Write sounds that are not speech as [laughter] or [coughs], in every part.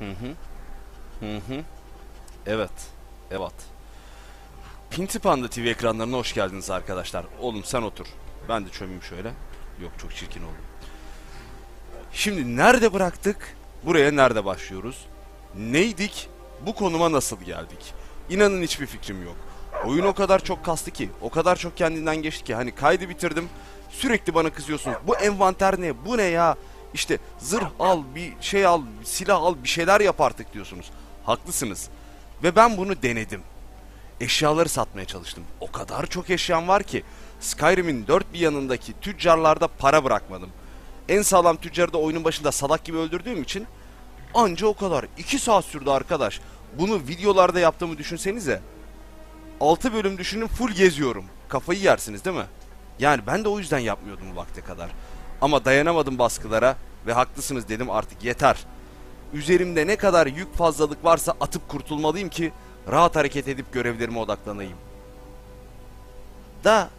Hı hı. Hı hı. Evet. Evet. Pinti Panda TV ekranlarına hoş geldiniz arkadaşlar. Oğlum sen otur. Ben de çömeyim şöyle. Yok çok çirkin oldu. Şimdi nerede bıraktık? Buraya nerede başlıyoruz? Neydik? Bu konuma nasıl geldik? İnanın hiçbir fikrim yok. Oyun o kadar çok kastı ki, o kadar çok kendinden geçti ki. Hani kaydı bitirdim. Sürekli bana kızıyorsunuz. Bu envanter ne? Bu ne ya? İşte zırh al, bir şey al, bir silah al, bir şeyler yap artık diyorsunuz. Haklısınız. Ve ben bunu denedim. Eşyaları satmaya çalıştım. O kadar çok eşyam var ki Skyrim'in dört bir yanındaki tüccarlarda para bırakmadım. En sağlam tüccarı da oyunun başında salak gibi öldürdüğüm için anca o kadar. 2 saat sürdü arkadaş. Bunu videolarda yaptığımı düşünsenize. 6 bölüm düşünün full geziyorum. Kafayı yersiniz değil mi? Yani ben de o yüzden yapmıyordum bu vakte kadar. Ama dayanamadım baskılara ve haklısınız dedim artık yeter. Üzerimde ne kadar yük fazlalık varsa atıp kurtulmalıyım ki rahat hareket edip görevlerime odaklanayım. Da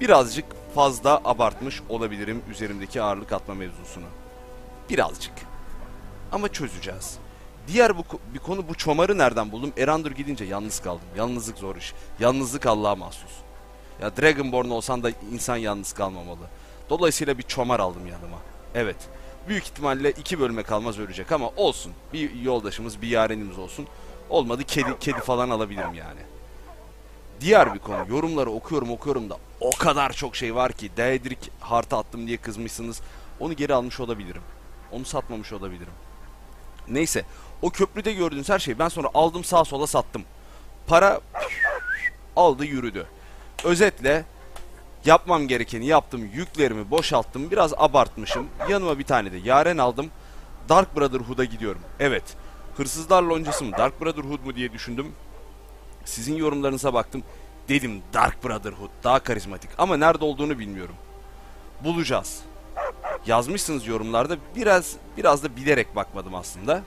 birazcık fazla abartmış olabilirim üzerimdeki ağırlık atma mevzusunu. Birazcık. Ama çözeceğiz. Diğer bu, bir konu bu çomarı nereden buldum? Erandur gidince yalnız kaldım. Yalnızlık zor iş. Yalnızlık Allah'a mahsus. Ya Dragonborn olsan da insan yalnız kalmamalı. Dolayısıyla bir çomar aldım yanıma. Evet. Büyük ihtimalle iki bölüme kalmaz ölecek ama olsun. Bir yoldaşımız, bir yarenimiz olsun. Olmadı kedi kedi falan alabilirim yani. Diğer bir konu. Yorumları okuyorum okuyorum da o kadar çok şey var ki Daedric harta attım diye kızmışsınız. Onu geri almış olabilirim. Onu satmamış olabilirim. Neyse. O köprüde gördüğünüz her şeyi ben sonra aldım sağa sola sattım. Para aldı yürüdü. Özetle yapmam gerekeni yaptım. Yüklerimi boşalttım. Biraz abartmışım. Yanıma bir tane de yaren aldım. Dark Brotherhood'a gidiyorum. Evet. Hırsızlar loncası mı? Dark Brotherhood mu diye düşündüm. Sizin yorumlarınıza baktım. Dedim Dark Brotherhood daha karizmatik ama nerede olduğunu bilmiyorum. Bulacağız. Yazmışsınız yorumlarda. Biraz biraz da bilerek bakmadım aslında.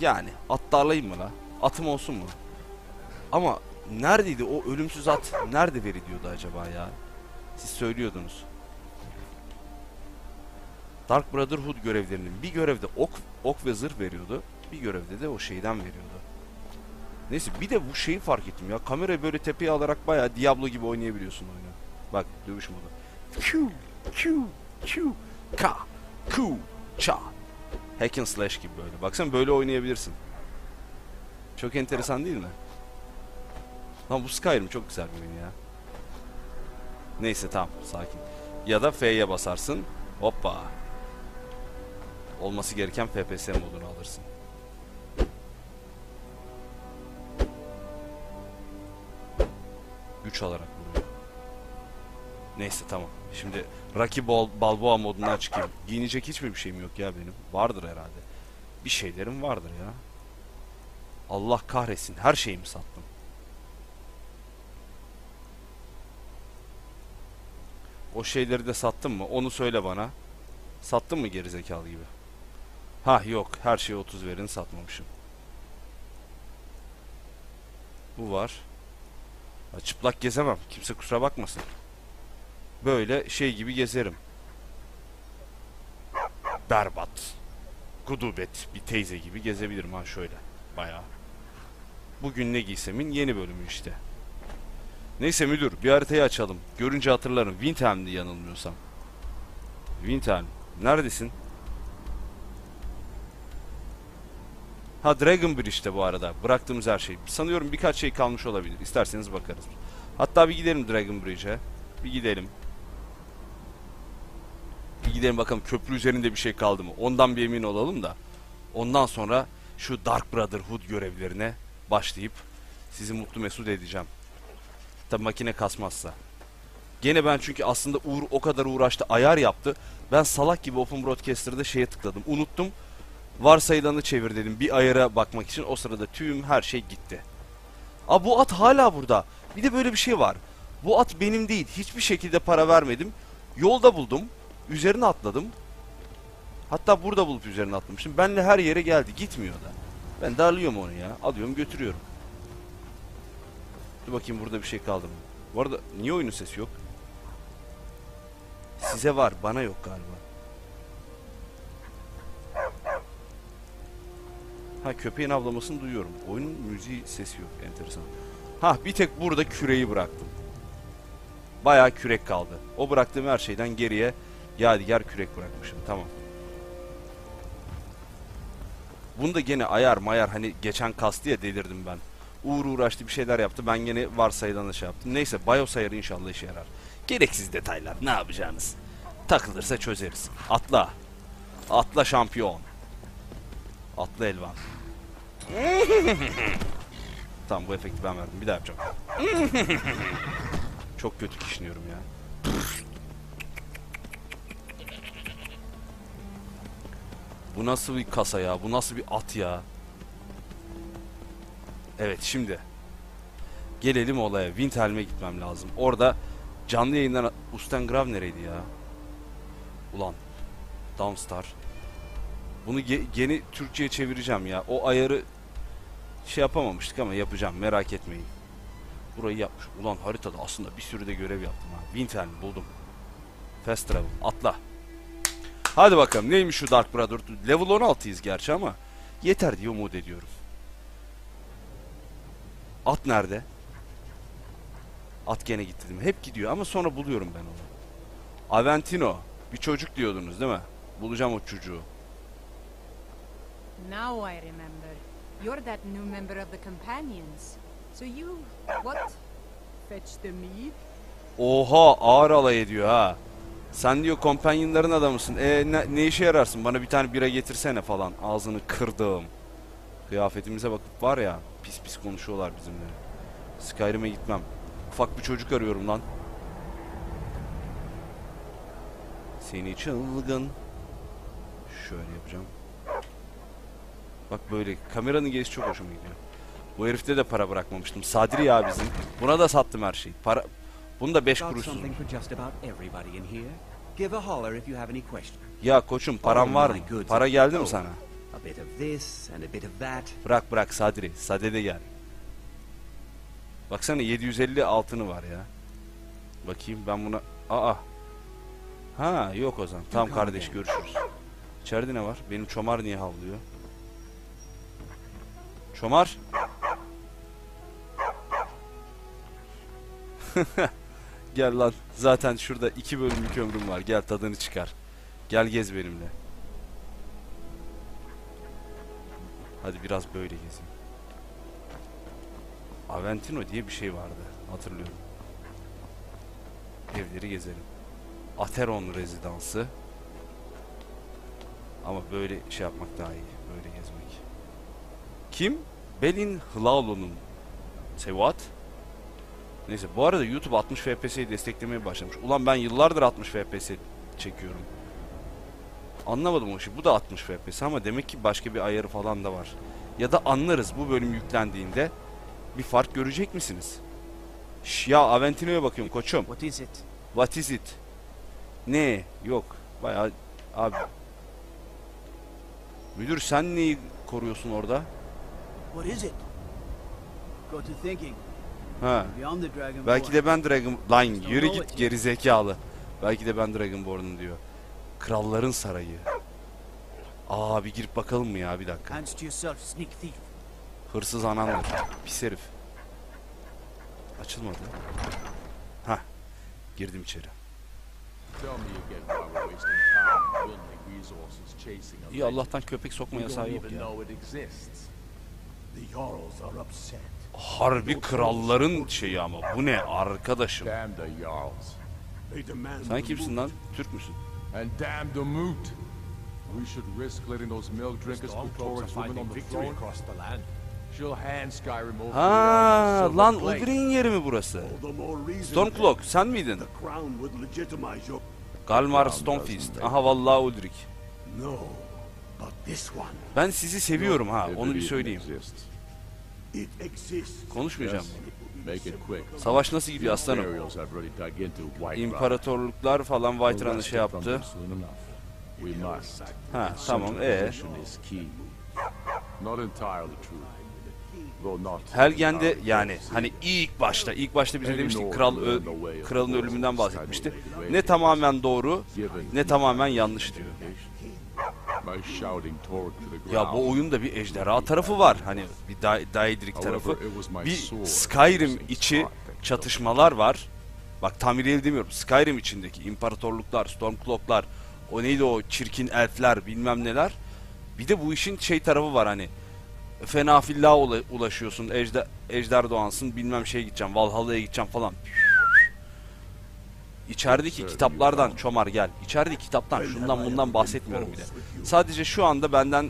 Yani at darlayayım mı la? Atım olsun mu? Ama neredeydi o ölümsüz at? Nerede veriliyordu acaba ya? Siz söylüyordunuz. Dark Brotherhood görevlerinin bir görevde ok, ok ve zırh veriyordu. Bir görevde de o şeyden veriyordu. Neyse bir de bu şeyi fark ettim ya. Kamerayı böyle tepeye alarak bayağı Diablo gibi oynayabiliyorsun oyunu. Bak dövüş modu. Q, Q, Q, K, Q, Ça. Hack and slash gibi böyle. Baksana böyle oynayabilirsin. Çok enteresan değil mi? Lan bu Skyrim çok güzel bir oyun ya. Neyse tamam sakin. Ya da F'ye basarsın. Hoppa. Olması gereken FPS modunu alırsın. Güç alarak vuruyor. Neyse tamam. Şimdi Rocky Bal Balboa modundan çıkayım. Giyinecek hiçbir bir şeyim yok ya benim. Vardır herhalde. Bir şeylerim vardır ya. Allah kahretsin. Her şeyimi sattım. O şeyleri de sattın mı? Onu söyle bana. Sattın mı gerizekalı gibi? Ha yok. Her şeyi 30 verin satmamışım. Bu var. Ya çıplak gezemem. Kimse kusura bakmasın. Böyle şey gibi gezerim. Berbat. Gudubet bir teyze gibi gezebilirim ha şöyle. Bayağı. Bugün ne giysemin yeni bölümü işte. Neyse müdür bir haritayı açalım. Görünce hatırlarım. Windhelm'di yanılmıyorsam. Windhelm. Neredesin? Ha Dragon işte bu arada. Bıraktığımız her şey. Sanıyorum birkaç şey kalmış olabilir. İsterseniz bakarız. Hatta bir gidelim Dragon Bridge'e. Bir gidelim. Bir gidelim bakalım köprü üzerinde bir şey kaldı mı? Ondan bir emin olalım da. Ondan sonra şu Dark Brotherhood görevlerine başlayıp sizi mutlu mesut edeceğim. Tabi makine kasmazsa. Gene ben çünkü aslında Uğur o kadar uğraştı ayar yaptı. Ben salak gibi Open Broadcaster'da şeye tıkladım. Unuttum. Varsayılanı çevir dedim bir ayara bakmak için. O sırada tüm her şey gitti. Aa bu at hala burada. Bir de böyle bir şey var. Bu at benim değil. Hiçbir şekilde para vermedim. Yolda buldum. Üzerine atladım. Hatta burada bulup üzerine atlamışım. Benle her yere geldi. Gitmiyor da. Ben darlıyorum onu ya. Alıyorum götürüyorum. Dur bakayım burada bir şey kaldı mı? Bu arada niye oyunun sesi yok? Size var bana yok galiba. Ha köpeğin avlamasını duyuyorum. Oyunun müziği sesi yok. Enteresan. Ha bir tek burada küreği bıraktım. Bayağı kürek kaldı. O bıraktığım her şeyden geriye yadigar kürek bırakmışım. Tamam. Bunda gene ayar mayar hani geçen kastı ya delirdim ben. Uğur uğraştı bir şeyler yaptı. Ben gene varsayılanı şey yaptım. Neyse BIOS ayarı inşallah işe yarar. Gereksiz detaylar. Ne yapacağınız? Takılırsa çözeriz. Atla. Atla şampiyon. Atla Elvan. [laughs] tamam bu efekti ben verdim. Bir daha yapacağım. [laughs] Çok kötü kişniyorum ya. Bu nasıl bir kasa ya? Bu nasıl bir at ya? Evet şimdi. Gelelim olaya. Windhelm'e gitmem lazım. Orada canlı yayından Ustengrav nereydi ya? Ulan. Downstar. Bunu ge- yeni Türkçe'ye çevireceğim ya. O ayarı şey yapamamıştık ama yapacağım. Merak etmeyin. Burayı yapmış. Ulan haritada aslında bir sürü de görev yaptım ha. Windhelm buldum. Fast travel. Atla. Hadi bakalım neymiş şu Dark Brother? Level 16'yız gerçi ama yeter diye umut ediyorum. At nerede? At gene gitti değil mi? Hep gidiyor ama sonra buluyorum ben onu. Aventino. Bir çocuk diyordunuz değil mi? Bulacağım o çocuğu. Now I remember. You're that new member of the Companions. So you, what? Fetch the mead? Oha ağır alay ediyor ha. Sen diyor kompanyanların adamısın. E ne, ne işe yararsın? Bana bir tane bira getirsene falan. Ağzını kırdım. Kıyafetimize bakıp var ya pis pis konuşuyorlar bizimle. Skyrim'e gitmem. Ufak bir çocuk arıyorum lan. Seni çılgın. Şöyle yapacağım. Bak böyle kameranın gelişi çok hoşuma gidiyor. Bu herifte de para bırakmamıştım. Sadri ya bizim. Buna da sattım her şeyi. Para bunu da 5 Got kuruşsuz. Ya koçum param Oh var mı? Para geldi mi sana? A bit of this and a bit of that. Bırak bırak Sadri. Sade de gel. Baksana 750 altını var ya. Bakayım ben buna... Aa. Ha yok o zaman. Tamam kardeş görüşürüz. İçeride ne var? Benim çomar niye havlıyor? Çomar. [laughs] Gel lan. Zaten şurada iki bölümlük ömrüm var. Gel tadını çıkar. Gel gez benimle. Hadi biraz böyle gezeyim. Aventino diye bir şey vardı. Hatırlıyorum. Evleri gezelim. Ateron rezidansı. Ama böyle şey yapmak daha iyi. Böyle gezmek. Kim? Belin Hlalo'nun. Say? Neyse bu arada YouTube 60 FPS'yi desteklemeye başlamış. Ulan ben yıllardır 60 FPS çekiyorum. Anlamadım o işi. Bu da 60 FPS ama demek ki başka bir ayarı falan da var. Ya da anlarız bu bölüm yüklendiğinde bir fark görecek misiniz? Şş, ya Aventino'ya bakıyorum koçum. What is it? What is it? Ne? Yok. Bayağı abi. Müdür sen neyi koruyorsun orada? What is it? Got to thinking. Ha. Belki de ben Dragon... Lan yürü git geri zekalı. Belki de ben Dragonborn'um diyor. Kralların sarayı. Aa bir girip bakalım mı ya bir dakika. Hırsız anandır. Pis herif. Açılmadı. Hah. Girdim içeri. İyi. Allah'tan köpek sokma yasağı yok ya. Harbi kralların şeyi ama bu ne arkadaşım? Sen kimsin lan? Türk müsün? And damn the moot. We should risk letting those milk drinkers put Torrance women on the throne. across the land. She'll hand Skyrim over Ha lan. Udrin'in yeri mi burası? Stormcloak sen miydin? the crown would legitimize your... Galmar Stonefist. Aha vallahi Uldrik. No, but this one, Ben sizi seviyorum ha onu bir söyleyeyim. Konuşmayacağım. Savaş nasıl gidiyor aslanım? İmparatorluklar falan Whiterun'ı We'll şey yaptı. Ha tamam ee. Helgen'de yani hani ilk başta ilk başta bize demiştik kral ö- kralın ölümünden bahsetmişti. Ne tamamen doğru ne tamamen yanlış diyor. Ya bu oyunda bir ejderha tarafı var. Hani bir da Daedric tarafı. Bir Skyrim içi çatışmalar var. Bak Tamriel demiyorum. Skyrim içindeki imparatorluklar, Stormcloak'lar, o neydi o çirkin elfler bilmem neler. Bir de bu işin şey tarafı var hani. Fena fillah ula- ulaşıyorsun. Ejder, ejder doğansın bilmem şeye gideceğim. Valhalla'ya gideceğim falan. İçerideki kitaplardan Çomar gel. İçerideki kitaptan şundan bundan bahsetmiyorum bile. Sadece şu anda benden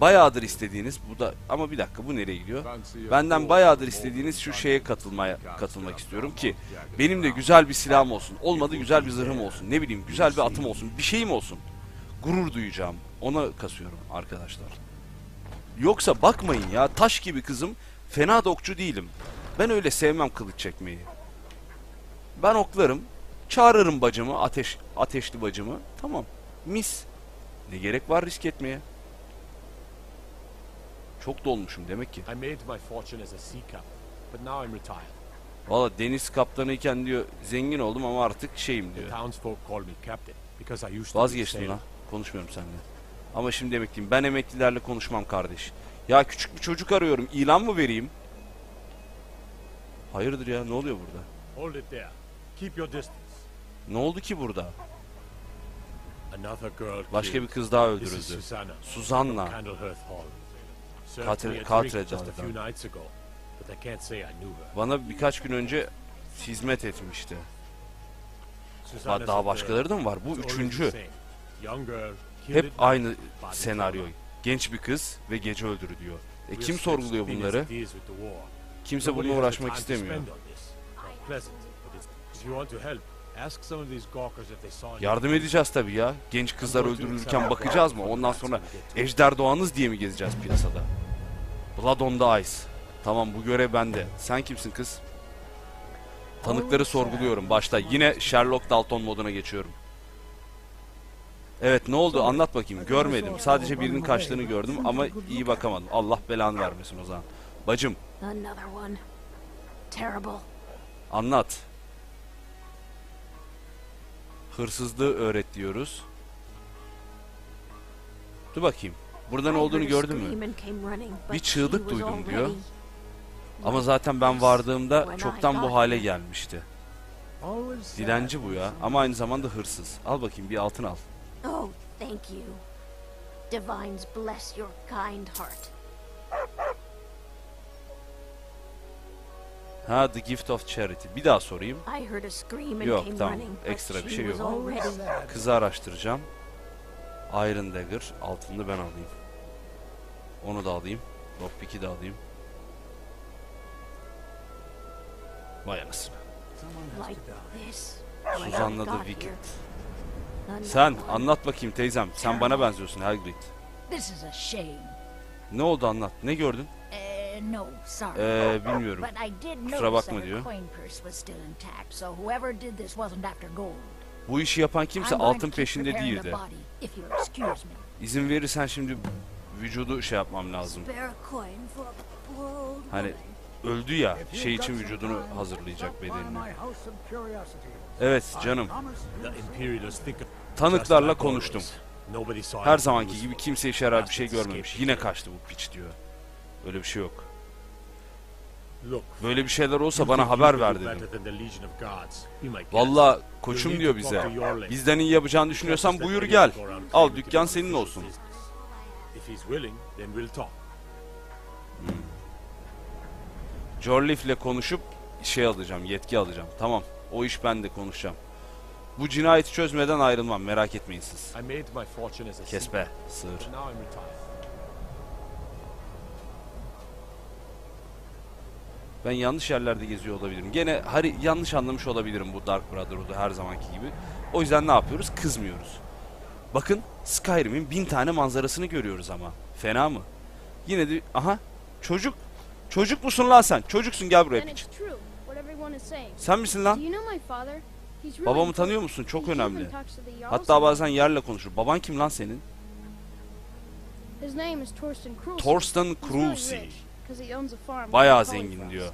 bayağıdır istediğiniz bu da ama bir dakika bu nereye gidiyor? Benden bayağıdır istediğiniz şu şeye katılmaya katılmak istiyorum ki benim de güzel bir silahım olsun. Olmadı güzel bir zırhım olsun. Ne bileyim güzel bir atım olsun. Bir şeyim olsun. Gurur duyacağım. Ona kasıyorum arkadaşlar. Yoksa bakmayın ya taş gibi kızım fena da okçu değilim. Ben öyle sevmem kılıç çekmeyi. Ben oklarım. Çağırırım bacımı, ateş ateşli bacımı. Tamam. Mis. Ne gerek var risk etmeye? Çok dolmuşum demek ki. I made my fortune as a sea captain, but now I'm retired. Valla deniz kaptanıyken diyor zengin oldum ama artık şeyim The diyor. townsfolk call me captain because I used to be a Vazgeçtim lan. Konuşmuyorum seninle. Ama şimdi emekliyim. Ben emeklilerle konuşmam kardeş. Ya küçük bir çocuk arıyorum. İlan mı vereyim? Hayırdır ya ne oluyor burada? Hold it there. Keep your distance. Ne oldu ki burada? Başka bir kız daha öldürüldü. Susanna. Katre- me a drink Katred just a few adamı. nights ago, but I can't say I knew her. Bana birkaç gün önce hizmet etmişti. Daha başkaları da mı var? Bu üçüncü. Hep aynı senaryo. Genç bir kız ve gece öldürülüyor. E kim sorguluyor bunları? Kimse bununla uğraşmak istemiyor. Pleasant, but it's- If you want to help, ask some of these gawkers if they saw any- Yardım edeceğiz tabii ya. Genç kızlar öldürülürken bakacağız mı? Ondan sonra ejder doğanız diye mi gezeceğiz piyasada? Blood on the Ice. Tamam bu görev bende. Sen kimsin kız? Tanıkları sorguluyorum. Başta yine Sherlock Dalton moduna geçiyorum. Evet ne oldu anlat bakayım. Görmedim. Sadece birinin kaçtığını gördüm ama iyi bakamadım. Allah belanı vermesin o zaman. Bacım Another one. Terrible. Anlat. Hırsızlığı öğret diyoruz. Dur bakayım. Burada ne olduğunu gördün mü? Bir çığlık duydum diyor. Ama zaten ben vardığımda çoktan bu hale gelmişti. Dilenci bu ya ama aynı zamanda hırsız. Al bakayım bir altın al. Oh, thank you. Divines bless your kind heart. Ha The Gift of Charity. Bir daha sorayım. Yok, tamam. Ekstra bir şey yok. Kızı araştıracağım. Iron Dagger. Altını ben alayım. Onu da alayım. Lockpick'i de alayım. Vay anasını. The got Wicked. Sen anlat bakayım teyzem. Sen bana benziyorsun Hagrid. Ne oldu anlat. Ne gördün? No, sorry. Ee, bilmiyorum. but I did kusura bakma that diyor. her coin purse was still intact, so whoever did this wasn't after gold. Bu işi yapan kimse I'm going to altın peşinde değildi. body, if you'll excuse me. İzin verirsen şimdi vücudu şey yapmam lazım. Hani öldü ya şey için vücudunu hazırlayacak bedenini. Evet canım. Tanıklarla konuştum. Her zamanki gibi kimse işe yarar bir şey görmemiş. Yine kaçtı bu piç diyor. Öyle bir şey yok. Böyle bir şeyler olsa bana haber ver dedim. Valla koçum diyor bize. Bizden iyi yapacağını düşünüyorsan buyur gel. Al dükkan senin olsun. Talk. Jorleif'le konuşup şey alacağım, yetki alacağım. Tamam. O iş ben de konuşacağım. Bu cinayeti çözmeden ayrılmam. Merak etmeyin siz. I made my fortune as a Kes seaman, be, sığır. but now I'm retired. Ben yanlış yerlerde geziyor olabilirim. Gene hari yanlış anlamış olabilirim bu Dark Brotherhood'u her zamanki gibi. O yüzden ne yapıyoruz? Kızmıyoruz. Bakın Skyrim'in bin tane manzarasını görüyoruz ama. Fena mı? Yine de aha çocuk. Çocuk musun lan sen? Çocuksun gel buraya piç. Sen misin lan? Babamı tanıyor musun? Çok önemli. Hatta bazen yerle konuşur. Baban kim lan senin? Torsten Krulsi. Bayağı zengin diyor.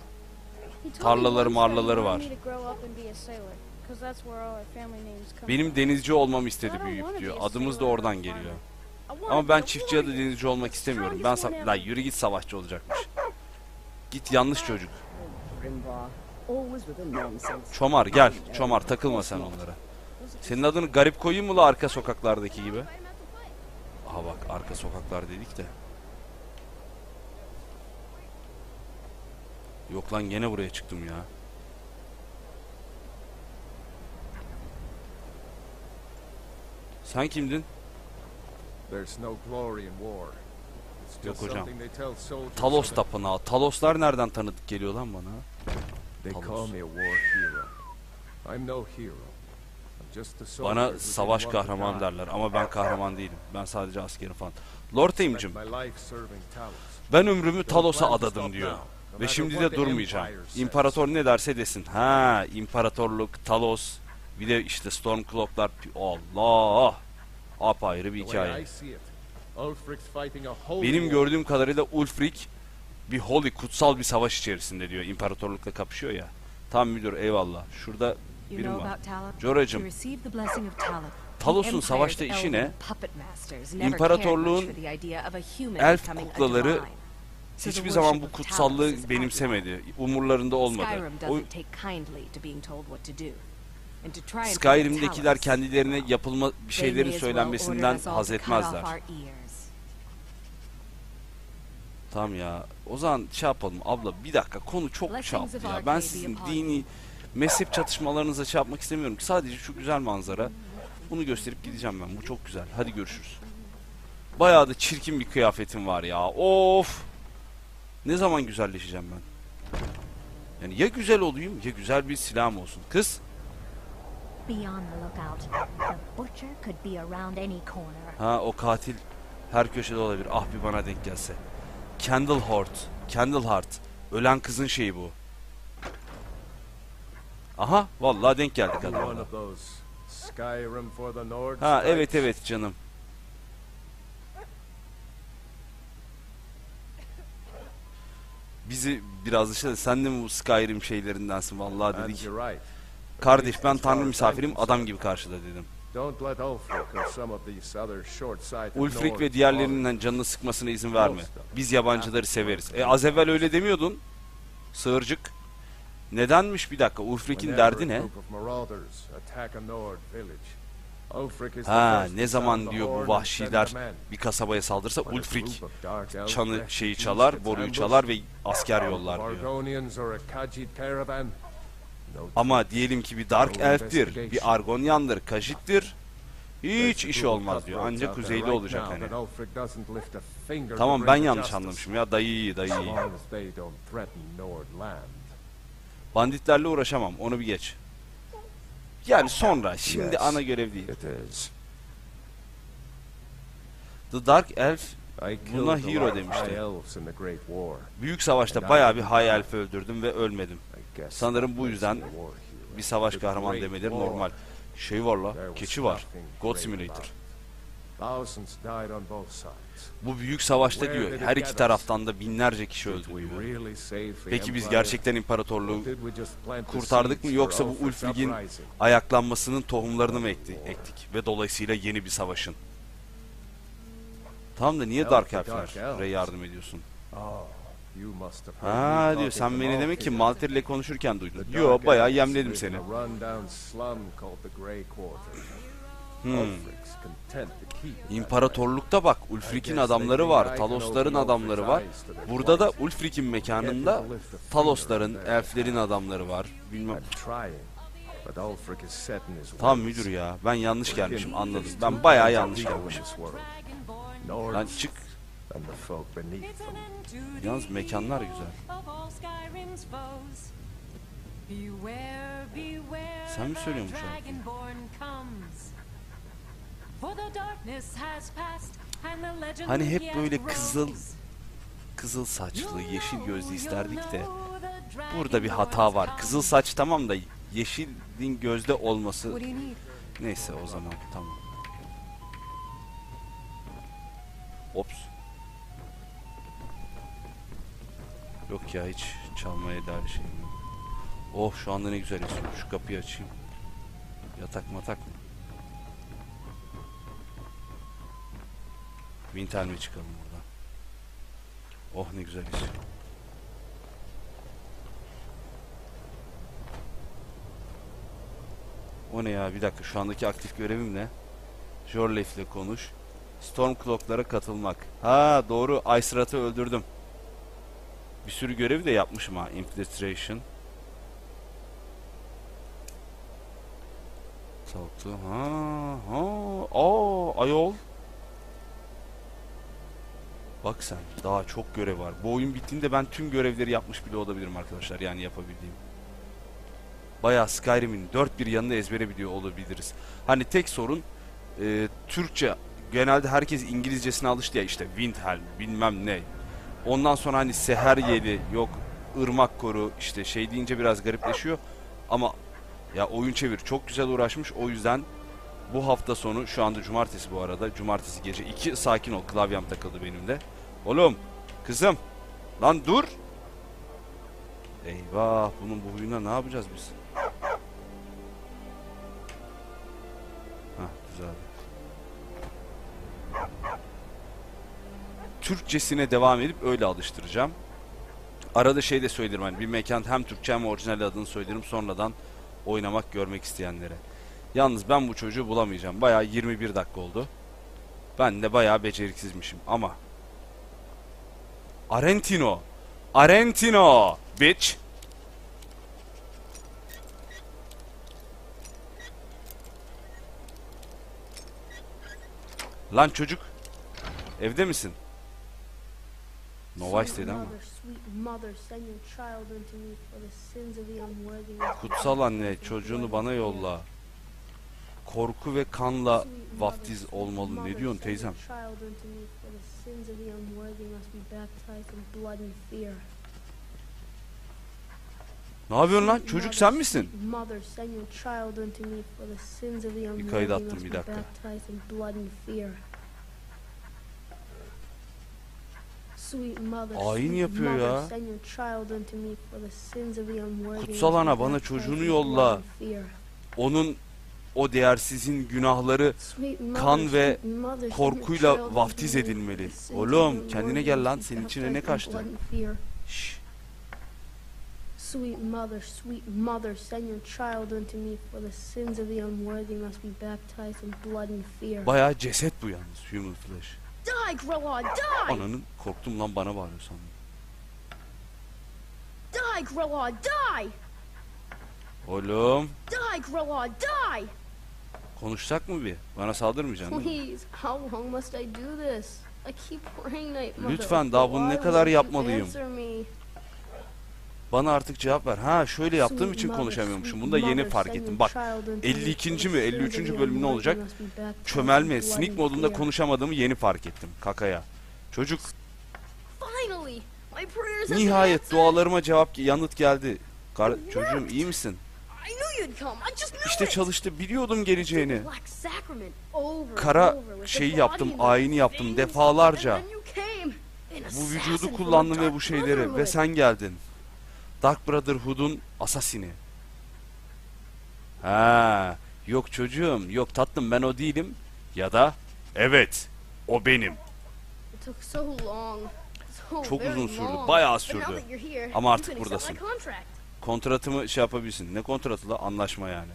Tarlaları marlaları var. Benim denizci olmamı istedi büyüyüp diyor. Adımız da oradan geliyor. Ama be ben çiftçi ya da denizci olmak istemiyorum. Ben sa- la yürü git savaşçı olacakmış. Git yanlış çocuk. Çomar gel. Çomar takılma sen onlara. Senin adını garip koyayım mı la arka sokaklardaki gibi? Aha bak arka sokaklar dedik de. Yok lan gene buraya çıktım ya. Sen kimdin? There's no glory in war. It's Yok hocam. Talos tapınağı. Taloslar nereden tanıdık geliyor lan bana? Talos. Bana savaş die. derler ama ben kahraman değilim. Ben sadece askerim falan. Lord Aim'cim ben ömrümü Talos'a adadım diyor. Ve şimdi de durmayacağım. İmparator ne derse desin. Ha, imparatorluk, Talos, bir de işte Stormcloak'lar. Allah! Apayrı bir hikaye. Benim gördüğüm kadarıyla Ulfric bir holy, kutsal bir savaş içerisinde diyor. İmparatorlukla kapışıyor ya. Tam müdür eyvallah. Şurada birim var. Talos. Talos'un savaşta işi ne? İmparatorluğun İmparatorluğun elf kuklaları hiçbir zaman bu kutsallığı benimsemedi. Umurlarında olmadı. O Skyrim'dekiler kendilerine yapılma bir şeylerin söylenmesinden haz etmezler. Tamam ya. O zaman şey yapalım abla bir dakika konu çok yaptı ya. Ben sizin dini mezhep çatışmalarınıza şey yapmak istemiyorum ki. Sadece şu güzel manzara. Bunu gösterip gideceğim ben. Bu çok güzel. Hadi görüşürüz. Bayağı da çirkin bir kıyafetim var ya. Of. Ne zaman güzelleşeceğim ben? Yani ya güzel olayım ya güzel bir silahım olsun. Kız. Ha o katil her köşede olabilir. Ah bir bana denk gelse. Candleheart. Candleheart. Ölen kızın şeyi bu. Aha vallahi denk geldik Nord Ha evet evet canım. Bizi biraz işte sen de mi bu Skyrim şeylerindensin vallahi dedik. Kardeş ben tanrı misafirim adam gibi karşıla dedim. Ulfric ve diğerlerinden canını sıkmasına izin verme. Biz yabancıları severiz. E az evvel öyle demiyordun. Sığırcık. Nedenmiş bir dakika Ulfric'in derdi ne? Ha ne zaman diyor bu vahşiler bir kasabaya saldırsa Ulfric çanı şeyi çalar, boruyu çalar ve asker yollar diyor. Ama diyelim ki bir Dark Elf'tir, bir Argonyandır, Kajit'tir. Hiç of olmaz diyor. Ancak kuzeyli olacak hani. Tamam ben yanlış anlamışım ya dayı iyi dayı iyi. Banditlerle uğraşamam onu bir geç. Yani sonra şimdi Yes. ana görev değil. It is. The Dark Elf I Buna hero demişti. büyük savaşta bayağı bir High Elf öldürdüm ve ölmedim. Sanırım bu yüzden. Bir savaş kahraman demeleri normal. Şey var la, keçi var. God Simulator. Bu büyük savaşta diyor her iki taraftan da binlerce kişi öldü diyor. Peki biz gerçekten imparatorluğu kurtardık mı yoksa bu uprising? ayaklanmasının tohumlarını mı ekti, ektik ve dolayısıyla yeni bir savaşın. Tamam da niye Dark Elf'lere yardım ediyorsun? Me Ha diyor sen beni demek ki Malter'le konuşurken duydun. Yo bayağı yemledim seni. Hmm. İmparatorlukta bak Ulfric'in adamları var, Talosların adamları var. Burada da Ulfric'in mekanında Talosların, elflerin adamları var. Bilmem. Ways. müdür ya. Ben yanlış gelmişim anladım. Ben bayağı yanlış gelmişim. Lan çık. Yalnız mekanlar güzel. Sen mi söylüyorsun şarkıyı? Hani hep böyle kızıl, kızıl saçlı, yeşil gözlü isterdik de Burada bir hata var. Kızıl saç tamam da yeşilin gözde olması neyse o zaman tamam. Ops. Yok ya hiç çalmaya dair şeyim yok. Oh şu anda ne güzel esiyor. Şu kapıyı açayım. Yatak matak mı? Winter'me çıkalım buradan. Oh ne güzel iş. O ne ya? Bir dakika şu andaki aktif görevim ne? Jorleif ile konuş. Stormcloak'lara katılmak. Ha doğru. Icerat'ı öldürdüm. Bir sürü görevi de yapmışım ha. Infiltration. Talk Ha, ha. Aa, ayol. Bak sen. Daha çok görev var. Bu oyun bittiğinde ben tüm görevleri yapmış bile olabilirim arkadaşlar. Yani yapabildiğim. Bayağı Skyrim'in dört bir yanını ezbere biliyor olabiliriz. Hani tek sorun e, Türkçe genelde herkes İngilizcesine alıştı ya işte Windhelm bilmem ne. Ondan sonra hani Seher Yeli yok ırmak koru işte şey deyince biraz garipleşiyor. Ama ya oyun çevir çok güzel uğraşmış o yüzden bu hafta sonu şu anda cumartesi bu arada cumartesi gece 2 sakin ol klavyem takıldı benim de. Oğlum kızım lan dur. Eyvah bunun bu huyuna ne yapacağız biz? Hah düzeldi. Türkçesine devam edip öyle alıştıracağım. Arada şey de söylerim hani bir mekan hem Türkçe hem orijinal adını söylerim sonradan oynamak görmek isteyenlere. Yalnız ben bu çocuğu bulamayacağım. Bayağı 21 dakika oldu. Ben de bayağı beceriksizmişim ama. Arentino. Arentino. Bitch. Lan çocuk. Evde misin? Nova istedi ama. Kutsal anne çocuğunu bana yolla. Korku ve kanla vaftiz olmalı. Ne diyorsun teyzem? Ne yapıyorsun lan? Çocuk sen misin? unworthy kayıt attım, bir dakika. Ayin yapıyor ya. Kutsal ana, bana çocuğunu yolla. Onun o değersizin günahları kan ve korkuyla vaftiz edilmeli. Oğlum, kendine gel lan, senin içine ne kaçtı? Şşş. Sweet mother, sweet mother, send your child unto me for the sins of the unworthy must be baptized in blood and fear. Bayağı ceset bu yalnız. Human flesh. Die, Grilla, die! Ananın korktum lan bana bağırıyor sandım. Die, Grilla, die! Oğlum Die, Grilla, die! Konuşsak mı bir? Bana saldırmayacaksın değil mi? Lütfen, daha bunu ne kadar yapmalıyım? Bana artık cevap ver. Ha şöyle yaptığım için konuşamıyormuşum. Bunu da yeni fark ettim. Bak child unto me 52. for the ve sins 53. of the bölüm ne olacak? Çömelme, and modunda konuşamadığımı yeni fark ettim. Kakaya. Çocuk nihayet dualarıma cevap yanıt geldi. Kar çocuğum iyi misin? I knew you'd come. I just knew İşte çalıştı. Biliyordum geleceğini. Kara şeyi yaptım, ayini yaptım defalarca. Bu vücudu kullandım ve bu şeyleri ve sen geldin. Dark Brotherhood'un asasini. Ha, yok çocuğum, yok tatlım ben o değilim. Ya da evet, o benim. Çok uzun sürdü, bayağı sürdü. Ama artık buradasın. Kontratımı şey yapabilsin. Ne kontratı la? Anlaşma yani.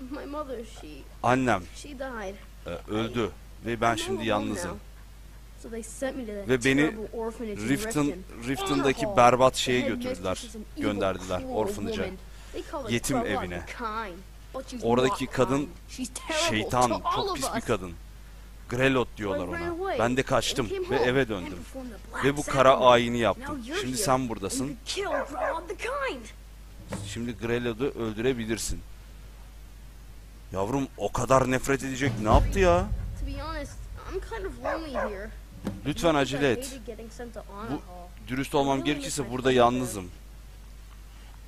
My mother, she Annem she died. e, öldü ve ben I'm şimdi yalnızım. So they sent me to that Ve beni terrible orphanage in Riften, Riften. Riften'daki Oh, berbat şeye götürdüler. mistress is an evil, Gönderdiler cruel orphanage'a. woman. They call her Yetim evine. the kind, but she's Oradaki not kadın kind. She's terrible Şeytan, all çok of pis bir kadın. Grelot diyorlar ona. Ben de kaçtım ve eve döndüm. Ve bu kara ayini yaptım. Şimdi sen buradasın. Şimdi Grelot'u öldürebilirsin. Yavrum o kadar nefret edecek ne yaptı ya? Lütfen acele et. Bu-. Dürüst olmam gerekirse burada yalnızım.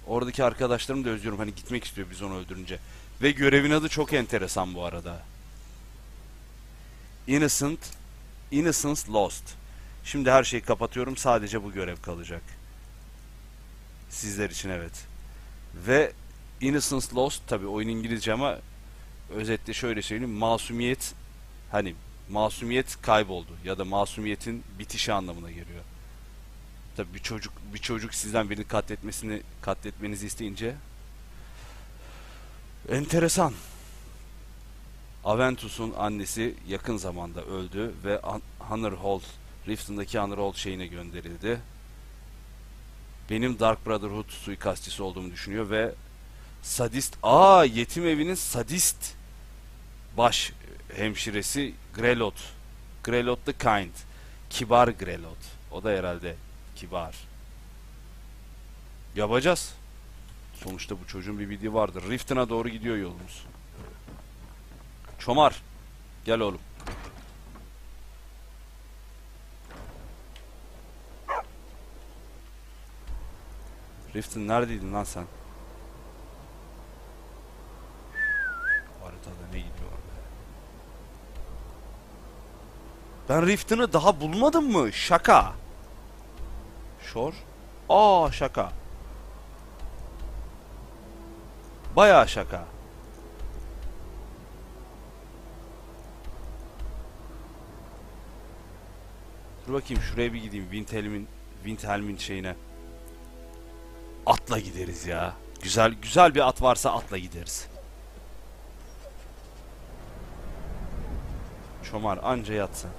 Oradaki arkadaşlarımı da özlüyorum. Hani gitmek istiyor biz onu öldürünce. Ve görevin adı çok enteresan bu arada. Innocent, Innocence Lost. Şimdi her şeyi kapatıyorum. Sadece bu görev kalacak. Sizler için evet. Ve Innocence Lost tabi oyun İngilizce ama özetle şöyle söyleyeyim. Masumiyet hani masumiyet kayboldu ya da masumiyetin bitişi anlamına geliyor. Tabii bir çocuk bir çocuk sizden birini katletmesini katletmenizi isteyince enteresan. Aventus'un annesi yakın zamanda öldü ve Hun- Honor Hall, Riften'daki Honor Hall şeyine gönderildi. Benim Dark Brotherhood suikastçısı olduğumu düşünüyor ve sadist, aa yetim evinin sadist baş hemşiresi Grelot. Grelot the Kind. Kibar Grelot. O da herhalde kibar. Yapacağız. Sonuçta bu çocuğun bir bildiği vardır. Riften'a doğru gidiyor yolumuz. Çomar. Gel oğlum. Riften neredeydin lan sen? Haritada ne gidiyor be? Ben Riften'ı daha bulmadım mı? Şaka. Şor. Aa şaka. Bayağı şaka. Dur bakayım şuraya bir gideyim. Windhelm'in Windhelm'in şeyine. Atla gideriz ya. Güzel güzel bir at varsa atla gideriz. Çomar anca yatsın.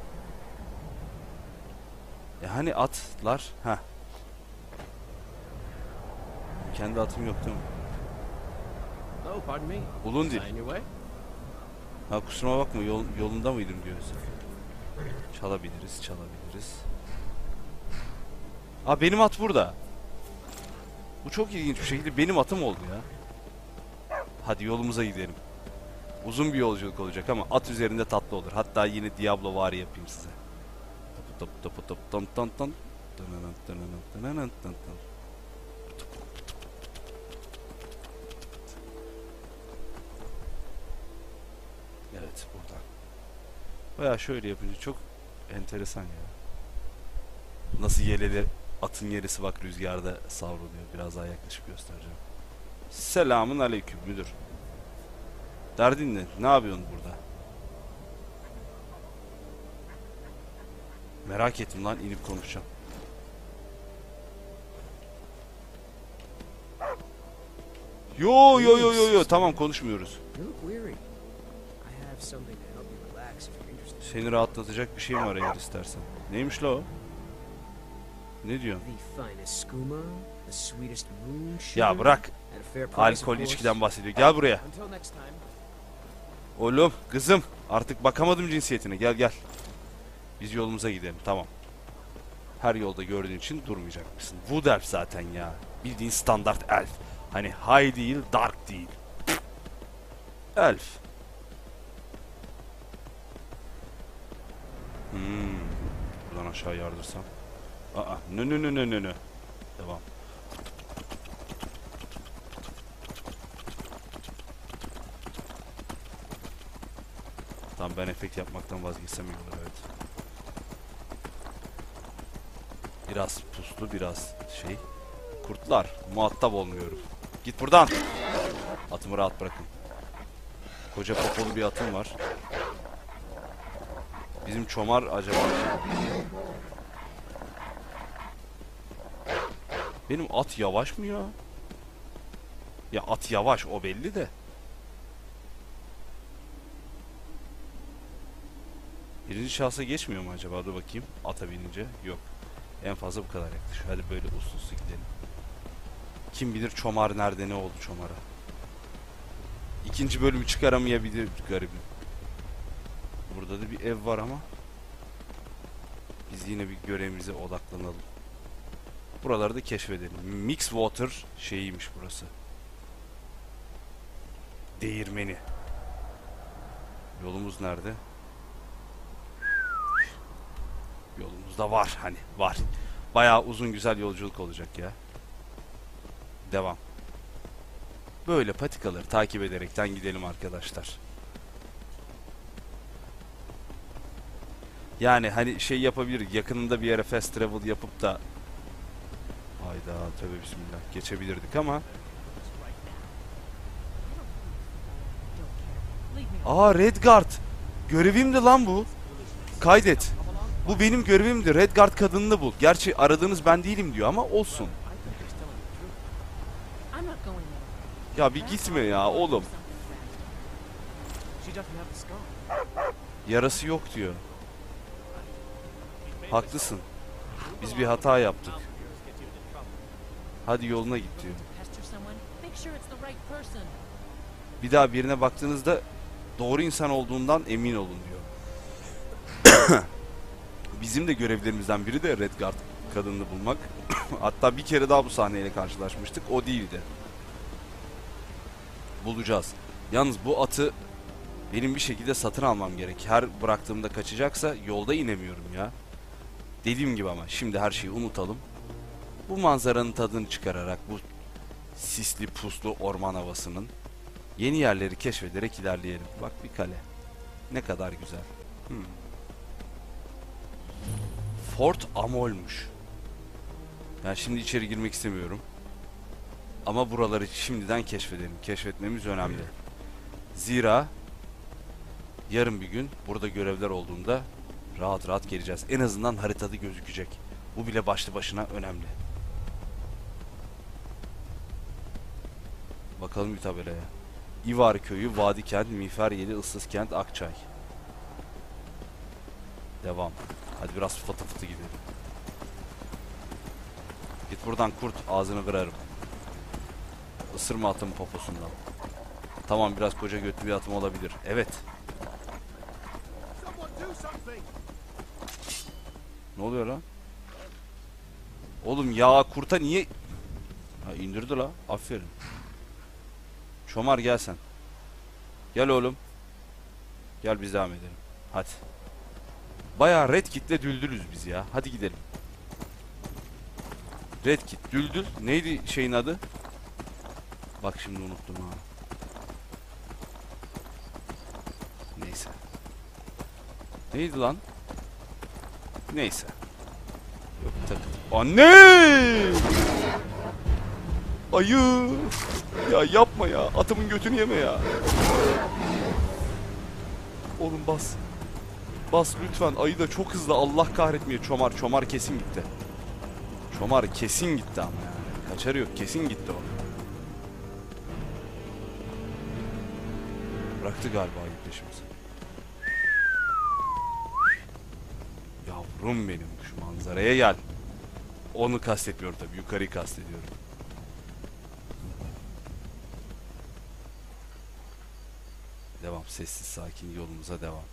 E hani atlar? Ha. Kendi atım yok değil mi? Oh, your way? Ha kusuruma bakma yol, yolunda mıydım diyorsun. Çalabiliriz, çalabiliriz. Aa benim at burada. Bu çok ilginç bir şekilde benim atım oldu ya. Hadi yolumuza gidelim. Uzun bir yolculuk olacak ama at üzerinde tatlı olur. Hatta yine Diablo vari yapayım size. Top top top tınanın, tın tın. Evet buradan. Baya şöyle yapınca çok enteresan ya. Nasıl yeleler atın yerisi bak rüzgarda savruluyor. Biraz daha yaklaşıp göstereceğim. Selamun aleyküm müdür. Derdin ne? Ne yapıyorsun burada? Merak ettim lan inip konuşacağım. Yo yo yo yo yo tamam konuşmuyoruz. Seni rahatlatacak bir şey mi var eğer istersen? Neymiş la o? Ne sugar. Ya bırak. Alkol içkiden bahsediyor. Gel buraya. Oğlum kızım artık bakamadım cinsiyetine gel gel. Biz yolumuza gidelim tamam. Her yolda gördüğün için durmayacak mısın? Wood elf zaten ya. Bildiğin standart elf. Hani high değil dark değil. Elf. Hmm. Buradan aşağı yardırsam. Aa, nö nö nö nö nö nö. Devam. Tamam ben efekt yapmaktan vazgeçsem iyi olur evet. Biraz puslu biraz şey. Kurtlar muhatap olmuyorum. Git buradan. Atımı rahat bırakın. Koca popolu bir atım var. Bizim çomar acaba Benim at yavaş mı ya? Ya at yavaş o belli de. Birinci şahsa geçmiyor mu acaba? Dur bakayım. Ata binince. Yok. En fazla bu kadar yaklaşıyor. Hadi böyle uslu uslu gidelim. Kim bilir Çomar nerede ne oldu Çomar'a. İkinci bölümü çıkaramayabilir garibim. Burada da bir ev var ama. Biz yine bir görevimize odaklanalım. Buraları da keşfedelim. Mix Water şeyiymiş burası. Değirmeni. Yolumuz nerede? Yolumuzda var hani var. Bayağı uzun güzel yolculuk olacak ya. Devam. Böyle patikaları takip ederekten gidelim arkadaşlar. Yani hani şey yapabilir yakınında bir yere fast travel yapıp da Hayda tövbe bismillah geçebilirdik ama Aa Redguard. Görevimdi lan bu. Kaydet. Bu benim görevimdi. Redguard kadınını bul. Gerçi aradığınız ben değilim diyor ama olsun. Ya bir gitme ya oğlum. Yarası yok diyor. Haklısın. Biz bir hata yaptık. Hadi yoluna git diyor. Bir daha birine baktığınızda doğru insan olduğundan emin olun diyor. [coughs] Bizim de görevlerimizden biri de Redguard kadınını bulmak. [coughs] Hatta bir kere daha bu sahneyle karşılaşmıştık. O değildi. Bulacağız. Yalnız bu atı benim bir şekilde satın almam gerek. Her bıraktığımda kaçacaksa yolda inemiyorum ya. Dediğim gibi ama şimdi her şeyi unutalım. Bu manzaranın tadını çıkararak bu sisli puslu orman havasının Yeni yerleri keşfederek ilerleyelim. Bak bir kale. Ne kadar güzel. Hmm. Fort Amol'muş. Yani şimdi içeri girmek istemiyorum. Ama buraları şimdiden keşfedelim. Keşfetmemiz önemli. Zira yarın bir gün burada görevler olduğunda rahat rahat geleceğiz. En azından haritada gözükecek. Bu bile başlı başına önemli. Bakalım bir tabelaya. İvar köyü, Vadi kent, Miğfer Yedi, Issız kent, Akçay. Devam. Hadi biraz fıtı fıtı gidelim. Git buradan kurt, ağzını kırarım. Isırma atımın poposundan. Tamam biraz koca götlü bir atım olabilir. Evet. Ne oluyor lan? Oğlum ya kurta niye... Ha indirdi la. Aferin. Çomar gel sen. Gel oğlum. Gel biz devam edelim. Hadi. Bayağı Red Kit'le düldülüz biz ya. Hadi gidelim. Red Kit, düldül. Neydi şeyin adı? Bak şimdi unuttum ha. Neyse. Neydi lan? Neyse. Yok takı. Anne! Ayı! Ya yapma ya. Atımın götünü yeme ya. Oğlum bas. Bas lütfen. Ayı da çok hızlı. Allah kahretmiyor. Çomar. Çomar kesin gitti. Çomar kesin gitti ama yani. Kaçarı yok. Kesin gitti o. Bıraktı galiba ayı peşimizi. Yavrum benim şu manzaraya gel. Onu kastetmiyorum tabii. Yukarıyı kastediyorum. Devam. Sessiz sakin yolumuza devam.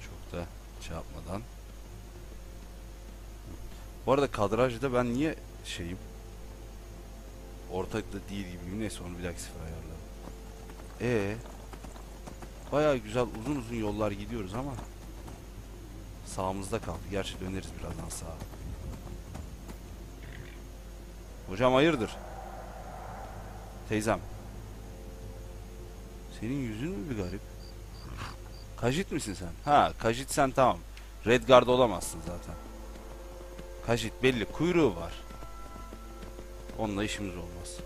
Çok da şey yapmadan. Bu arada kadrajda ben niye şeyim? Ortakta değil gibiyim. Neyse onu bir dahaki sefer ayarlarım. Ee, bayağı güzel uzun uzun yollar gidiyoruz ama sağımızda kaldı. Gerçi döneriz birazdan sağa. Hocam hayırdır? Teyzem. Senin yüzün mü bir garip? Kajit misin sen? Ha, Kajit sen tamam. Redguard olamazsın zaten. Kajit belli kuyruğu var. Onunla işimiz olmaz.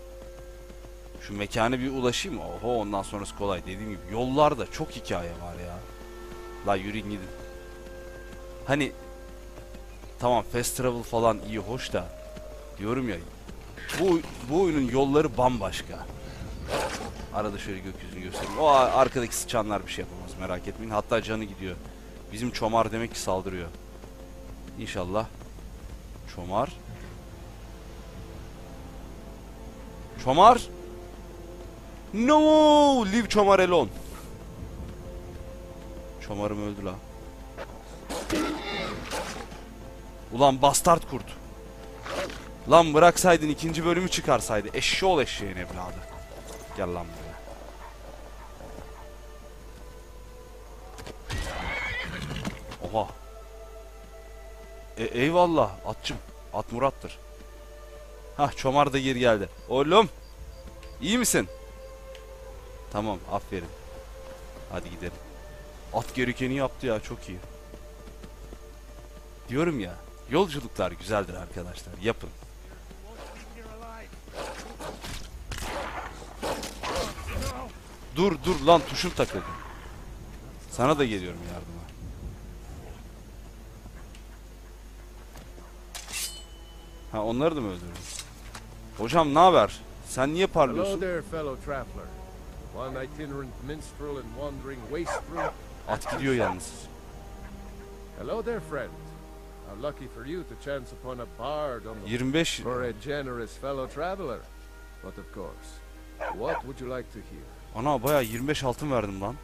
Şu mekana bir ulaşayım. Oho ondan sonrası kolay. Dediğim gibi yollarda çok hikaye var ya. La yürüyün gidin. Hani tamam fast travel falan iyi hoş da diyorum ya bu bu oyunun yolları bambaşka. Arada şöyle gökyüzünü göstereyim. O arkadaki sıçanlar bir şey yapamaz merak etmeyin. Hatta canı gidiyor. Bizim çomar demek ki saldırıyor. İnşallah. Çomar. Çomar. No, leave Çomar alone. Çomarım öldü la. Ulan bastard kurt. Lan bıraksaydın ikinci bölümü çıkarsaydı. Eşşoğlu eşeğin evladı. Gel lan buraya. Oha. E, eyvallah atçım. At Murat'tır. Hah çomar da geri geldi. Oğlum. iyi misin? Tamam aferin. Hadi gidelim. At gerekeni yaptı ya çok iyi. Diyorum ya Yolculuklar güzeldir arkadaşlar. Yapın. Dur dur lan tuşum takıldı. Sana da geliyorum yardıma. Ha onları da mı öldürdün? Hocam ne haber? Sen niye parlıyorsun? At gidiyor yalnız. Hello there, friend. How lucky for you to chance upon a bard on the 25 for a generous fellow traveler. But of course, what would you like to hear? Ana bayağı 25 altın verdim lan.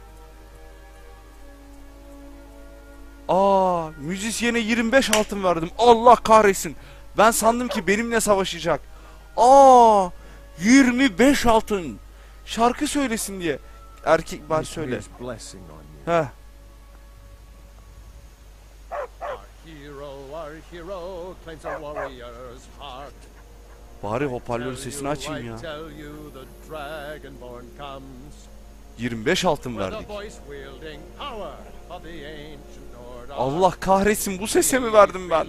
Aa, müzisyene 25 altın verdim. Allah kahretsin. Ben sandım ki benimle savaşacak. Aa, 25 altın. Şarkı söylesin diye. Erkek baş söyle. Heh. Hero, our hero, claims a warrior's heart. Bari hoparlör Tell sesini açayım ya. tell you, the dragonborn comes. 25 altın verdik. Allah kahretsin bu sese mi verdim ben?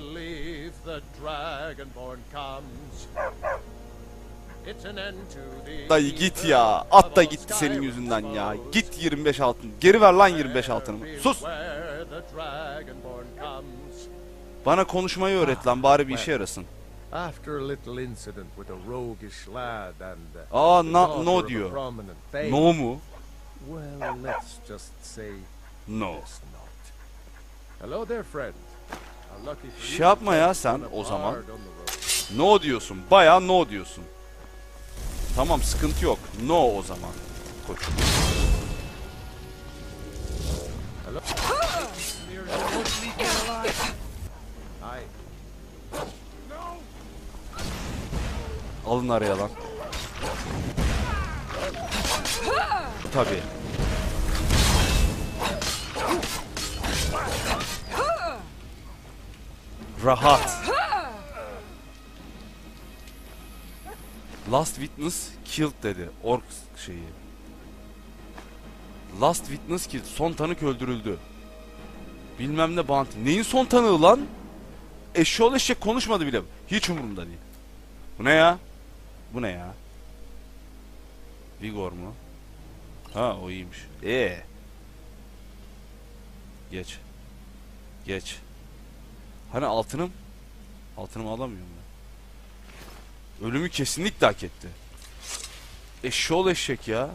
Dayı git ya. At da gitti senin yüzünden ya. Git 25 altın. Geri ver lan 25 altınımı. Sus. Bana konuşmayı öğret lan bari bir işe yarasın. After a little incident with a roguish lad and uh, Aa na, no diyor. No mu? Well, let's just say No. Hello there, friend. Şey yapma ya sen o zaman. No diyorsun. Baya no diyorsun. Tamam sıkıntı yok. No o zaman. Koç. Alın araya lan. Tabii. Rahat. Last Witness killed dedi. Ork şeyi. Last Witness killed. Son tanık öldürüldü. Bilmem ne bounty. Neyin son tanığı lan? Eşşoğlu eşek konuşmadı bile. Hiç umurumda değil. Bu ne ya? Bu ne ya? Vigor mu? Ha o iyiymiş. Ee. Geç. Geç. Hani altınım? Altınımı alamıyorum ben. Ölümü kesinlikle hak etti. Eşşoğlu eşek ya.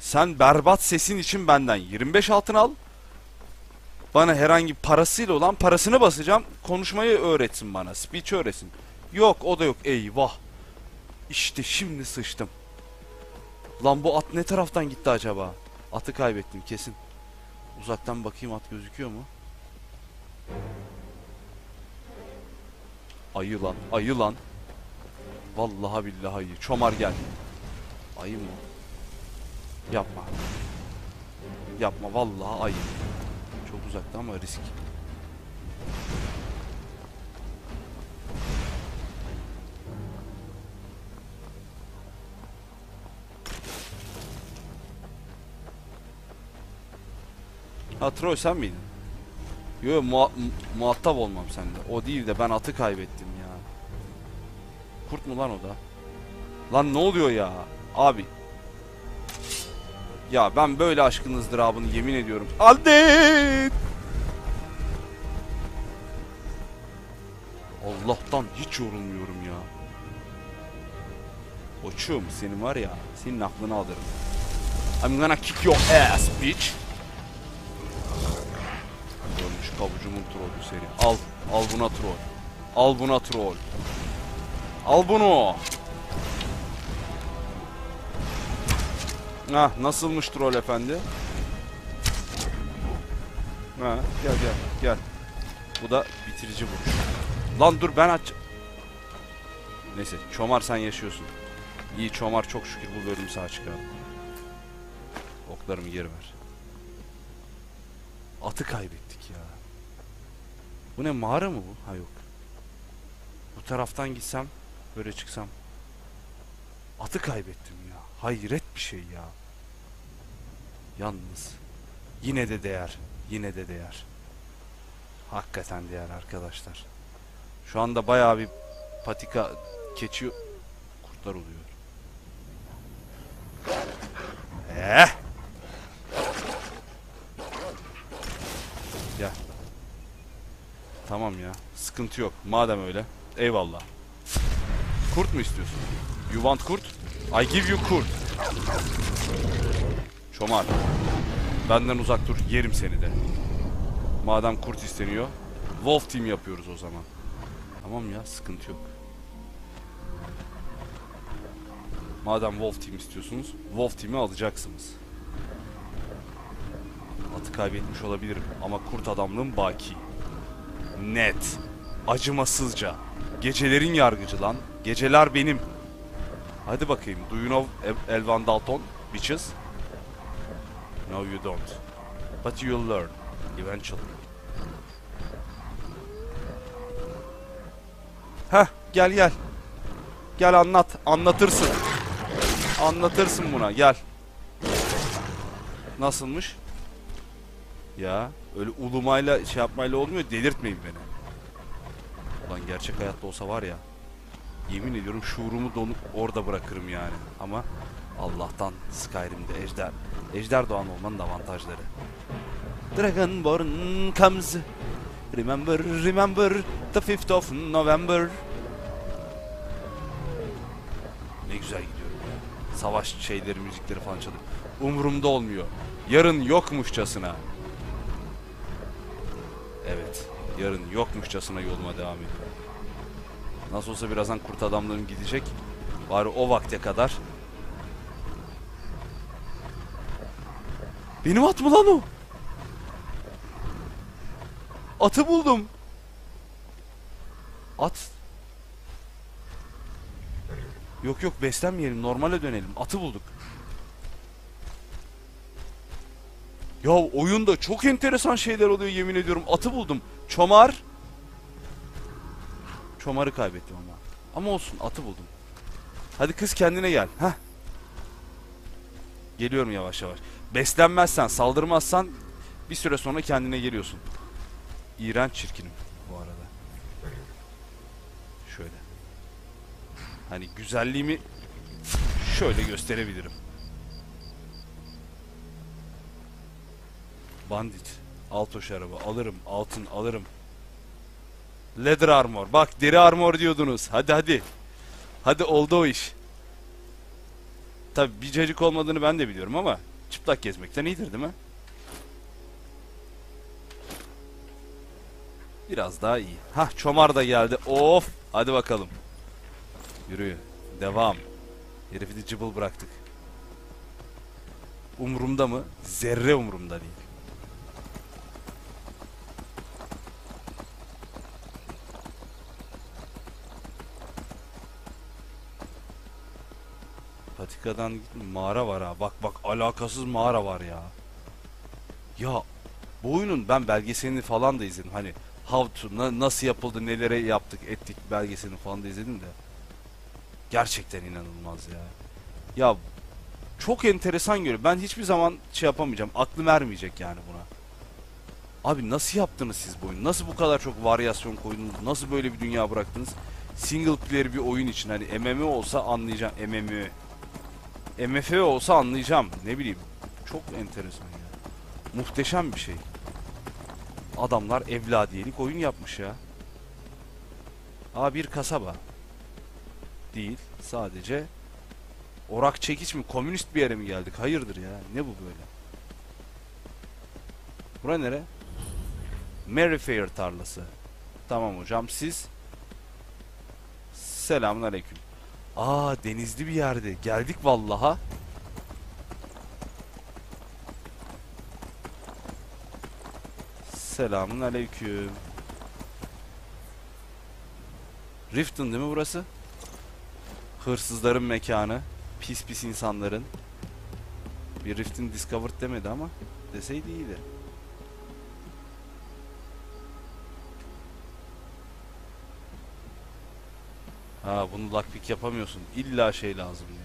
Sen berbat sesin için benden 25 altın al. Bana herhangi parasıyla olan parasını basacağım. Konuşmayı öğretsin bana. Speech öğretsin. Yok o da yok. Eyvah. İşte şimdi sıçtım. Lan bu at ne taraftan gitti acaba? Atı kaybettim kesin. Uzaktan bakayım at gözüküyor mu? Ayı lan, ayı lan. Vallahi billahi ayı. Çomar gel. Ayı mı? Yapma. Yapma vallahi ayı. Çok uzakta ama risk. Ha Troy sen miydin? Yo yo, muha- mu- muhatap olmam sende. O değil de ben atı kaybettim ya. Kurt mu lan o da? Lan ne oluyor ya? Abi. Ya ben böyle aşkın ızdırabını yemin ediyorum. Aldet! Allah'tan hiç yorulmuyorum ya. Koçum senin var ya, senin aklını alırım. I'm gonna kick your ass bitch. Kavucumun trollü seni. Al, al buna troll. Al buna troll. Al bunu. Ah, nasılmış troll efendi? Ha, gel gel gel. Bu da bitirici vuruş. Lan dur ben aç. Neyse, Çomar sen yaşıyorsun. İyi Çomar çok şükür bu bölüm sağ çıkardı. Oklarımı geri ver. Atı kaybettik ya. Bu ne mağara mı bu? Ha yok. Bu taraftan gitsem böyle çıksam. Atı kaybettim ya. Hayret bir şey ya. Yalnız. Yine de değer. Yine de değer. Hakikaten diğer arkadaşlar. Şu anda bayağı bir patika keçi kurtlar oluyor. Eh! Gel. Tamam ya. Sıkıntı yok. Madem öyle. Eyvallah. Kurt mu istiyorsun? You want kurt? I give you kurt. Çomar. Benden uzak dur. Yerim seni de. Madem kurt isteniyor. Wolf Team yapıyoruz o zaman. Tamam ya sıkıntı yok. Madem Wolf Team istiyorsunuz, Wolf Team'i alacaksınız. Atı kaybetmiş olabilirim ama kurt adamlığım baki. Net. Acımasızca. Gecelerin yargıcı lan. Geceler benim. Hadi bakayım. Do you know El- Elvan Dalton? Bitches? No you don't. But you'll learn. Eventually. Heh gel gel. Gel anlat. Anlatırsın. Anlatırsın buna gel. Nasılmış? Ya öyle ulumayla şey yapmayla olmuyor delirtmeyin beni. Ulan gerçek hayatta olsa var ya yemin ediyorum şuurumu donup orada bırakırım yani. Ama Allah'tan Skyrim'de ejder. Ejder doğan olmanın avantajları. Dragonborn comes. Remember, remember the 5th of November. Ne güzel gidiyorum. Savaş şeyleri, müzikleri falan çalıyor. Umurumda olmuyor. Yarın yokmuşçasına. Evet. Yarın yokmuşçasına yoluma devam ediyorum. Nasıl olsa birazdan kurt adamlarım gidecek. Bari o vakte kadar. Benim at mı lan o? Atı buldum. At. Yok yok beslenmeyelim normale dönelim. Atı bulduk. Ya oyunda çok enteresan şeyler oluyor yemin ediyorum. Atı buldum. Çomar. Çomarı kaybettim ama. Ama olsun atı buldum. Hadi kız kendine gel. Heh. Geliyorum yavaş yavaş. Beslenmezsen, saldırmazsan bir süre sonra kendine geliyorsun. İğrenç çirkinim bu arada. Şöyle. Hani güzelliğimi şöyle gösterebilirim. Bandit. Altoş araba. Alırım. Altın alırım. Leather armor. Bak deri armor diyordunuz. Hadi hadi. Hadi oldu o iş. Tabi bir cacık olmadığını ben de biliyorum ama çıplak gezmekten iyidir değil mi? Biraz daha iyi. Hah çomar da geldi. Of. Hadi bakalım. Yürü. Devam. Herifi de cıbıl bıraktık. Umurumda mı? Zerre umurumda değil. Patikadan mağara var ha. Bak bak alakasız mağara var ya. Ya bu oyunun ben belgeselini falan da izledim. Hani how to na- nasıl yapıldı, nelere yaptık, ettik belgeselini falan da izledim de. Gerçekten inanılmaz ya. Ya çok enteresan görüyor. Ben hiçbir zaman şey yapamayacağım. Aklım ermeyecek yani buna. Abi nasıl yaptınız siz bu oyunu? Nasıl bu kadar çok varyasyon koydunuz? Nasıl böyle bir dünya bıraktınız? Single player bir oyun için hani MMO olsa anlayacağım. MMO. MFÖ olsa anlayacağım. Ne bileyim. Çok enteresan ya. Muhteşem bir şey. Adamlar evladiyelik oyun yapmış ya. Aa bir kasaba. Değil. Sadece orak çekiç mi? Komünist bir yere mi geldik? Hayırdır ya? Ne bu böyle? Bura nere? Merryfair tarlası. Tamam hocam siz Selamun aleyküm. Aa denizli bir yerde. Geldik vallaha. Selamun aleyküm. Riften değil mi burası? Hırsızların mekanı. Pis pis insanların. Bir Riften Discovered demedi ama deseydi iyiydi. Ha bunu lockpick yapamıyorsun. İlla şey lazım diyor.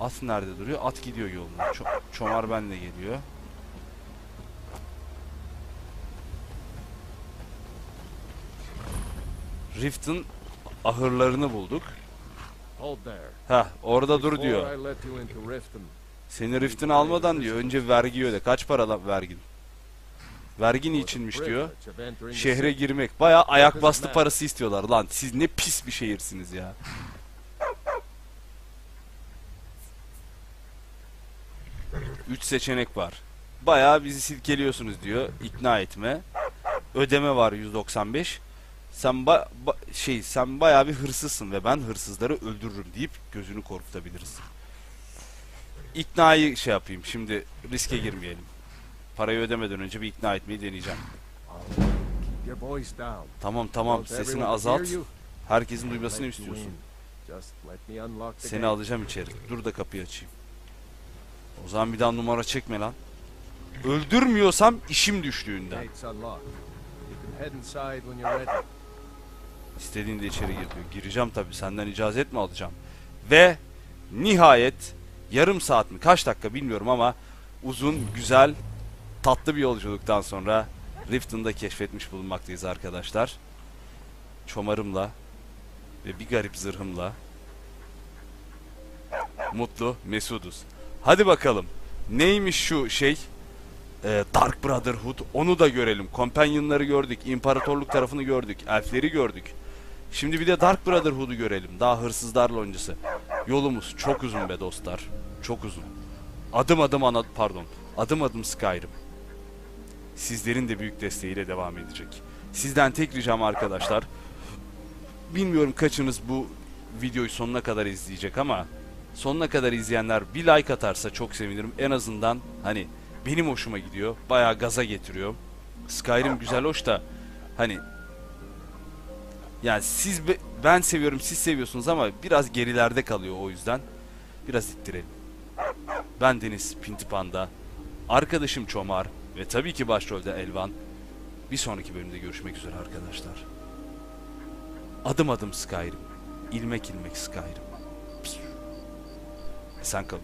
At nerede duruyor? At gidiyor yoluna. Ço çomar benle geliyor. Rift'in ahırlarını bulduk. Ha, orada dur diyor. Seni Rift'in almadan diyor. Önce vergi öde. Kaç para lan vergin? Vergi for the niçinmiş diyor. Şehre girmek. Baya ayak bastı parası istiyorlar lan. Siz ne pis bir şehirsiniz ya. Üç seçenek var. Bayağı bizi silkeliyorsunuz diyor. İkna etme. Ödeme var 195. Sen ba- ba- şey sen bayağı bir hırsızsın ve ben hırsızları öldürürüm deyip gözünü korkutabiliriz. İknayı şey yapayım. Şimdi riske girmeyelim. Parayı ödemeden önce bir ikna etmeyi deneyeceğim. Tamam tamam sesini azalt. Herkesin duymasını istiyorsun. Seni alacağım içeri. Dur da kapıyı açayım. O zaman bir daha numara çekme lan. Öldürmüyorsam işim düştüğünden. İstediğinde içeri gir diyor. Gireceğim tabi senden icazet mi alacağım? Ve nihayet yarım saat mi kaç dakika bilmiyorum ama uzun güzel tatlı bir yolculuktan sonra Riften'ı da keşfetmiş bulunmaktayız arkadaşlar. Çomarımla ve bir garip zırhımla mutlu mesuduz. Hadi bakalım neymiş şu şey Ee, Dark Brotherhood onu da görelim. Companion'ları gördük, imparatorluk tarafını gördük, elfleri gördük. Şimdi bir de Dark Brotherhood'u görelim. Daha hırsızlar loncası. Yolumuz çok uzun be dostlar. Çok uzun. Adım adım ana pardon. Adım adım Skyrim. Sizlerin de büyük desteğiyle devam edecek. Sizden tek ricam arkadaşlar. Bilmiyorum kaçınız bu videoyu sonuna kadar izleyecek ama sonuna kadar izleyenler bir like atarsa çok sevinirim. En azından hani benim hoşuma gidiyor. Bayağı gaza getiriyor. Skyrim güzel hoş da hani yani siz be- ben seviyorum siz seviyorsunuz ama biraz gerilerde kalıyor o yüzden. Biraz ittirelim. Ben Deniz Pintipanda, arkadaşım Çomar ve tabii ki başrolde Elvan. Bir sonraki bölümde görüşmek üzere arkadaşlar. Adım adım Skyrim. İlmek ilmek Skyrim. Sen kalın.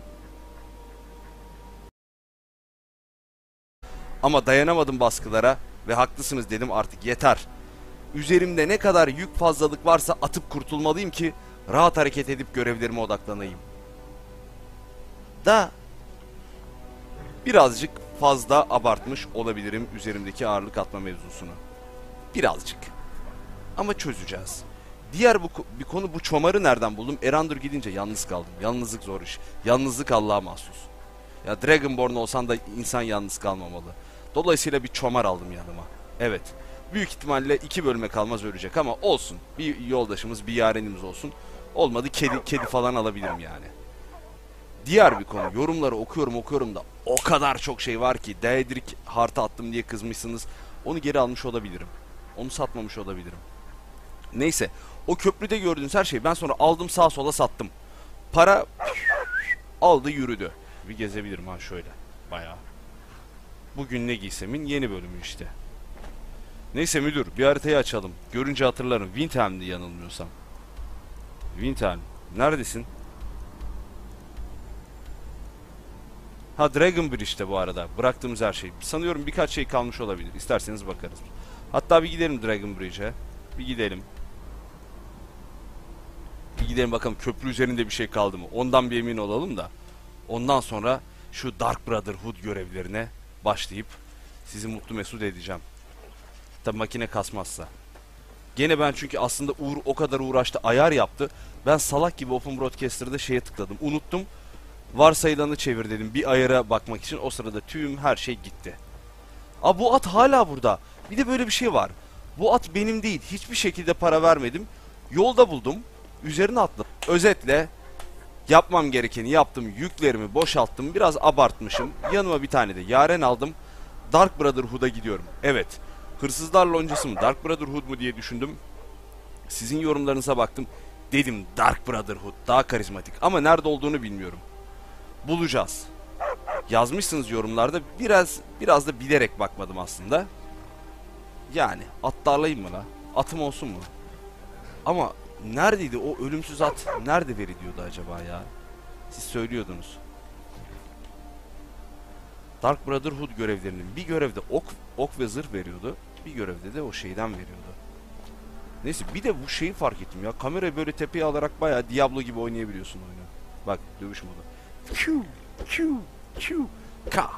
Ama dayanamadım baskılara ve haklısınız dedim artık yeter. Üzerimde ne kadar yük fazlalık varsa atıp kurtulmalıyım ki rahat hareket edip görevlerime odaklanayım. Da birazcık fazla abartmış olabilirim üzerimdeki ağırlık atma mevzusunu. Birazcık. Ama çözeceğiz. Diğer bu bir konu bu çomarı nereden buldum? Erandur gidince yalnız kaldım. Yalnızlık zor iş. Yalnızlık Allah'a mahsus. Ya Dragonborn olsan da insan yalnız kalmamalı. Dolayısıyla bir çomar aldım yanıma. Evet. Büyük ihtimalle iki bölüme kalmaz ölecek ama olsun. Bir yoldaşımız, bir yarenimiz olsun. Olmadı kedi kedi falan alabilirim yani. Diğer bir konu. Yorumları okuyorum okuyorum da o kadar çok şey var ki Daedric harta attım diye kızmışsınız. Onu geri almış olabilirim. Onu satmamış olabilirim. Neyse. O köprüde gördüğünüz her şeyi ben sonra aldım sağa sola sattım. Para aldı yürüdü. Bir gezebilirim ha şöyle. Bayağı. Bugün ne giysemin yeni bölümü işte. Neyse müdür bir haritayı açalım. Görünce hatırlarım. Windhelm'di yanılmıyorsam. Windhelm. Neredesin? Ha Dragon Bridge'te bu arada. Bıraktığımız her şey. Sanıyorum birkaç şey kalmış olabilir. İsterseniz bakarız. Hatta bir gidelim Dragon Bridge'e. Bir gidelim. Bir gidelim bakalım köprü üzerinde bir şey kaldı mı? Ondan bir emin olalım da. Ondan sonra şu Dark Brotherhood görevlerine başlayıp sizi mutlu mesut edeceğim. Tabi makine kasmazsa. Gene ben çünkü aslında Uğur o kadar uğraştı ayar yaptı. Ben salak gibi Open Broadcaster'da şeye tıkladım. Unuttum. Varsayılanı çevir dedim bir ayara bakmak için. O sırada tüm her şey gitti. Aa bu at hala burada. Bir de böyle bir şey var. Bu at benim değil. Hiçbir şekilde para vermedim. Yolda buldum. Üzerine atladım. Özetle yapmam gerekeni yaptım. Yüklerimi boşalttım. Biraz abartmışım. Yanıma bir tane de yaren aldım. Dark Brotherhood'a gidiyorum. Evet. Hırsızlar loncası mı? Dark Brotherhood mu diye düşündüm. Sizin yorumlarınıza baktım. Dedim Dark Brotherhood daha karizmatik. Ama nerede olduğunu bilmiyorum. Bulacağız. Yazmışsınız yorumlarda. Biraz biraz da bilerek bakmadım aslında. Yani at darlayayım mı la? Atım olsun mu? Ama neredeydi o ölümsüz at? Nerede veriliyordu acaba ya? Siz söylüyordunuz. Dark Brotherhood görevlerinin bir görevde ok, ok ve zırh veriyordu. Bir görevde de o şeyden veriyordu. Neyse bir de bu şeyi fark ettim ya. Kamerayı böyle tepeye alarak bayağı Diablo gibi oynayabiliyorsun oyunu. Bak dövüş modu. Q, Q, Q, K,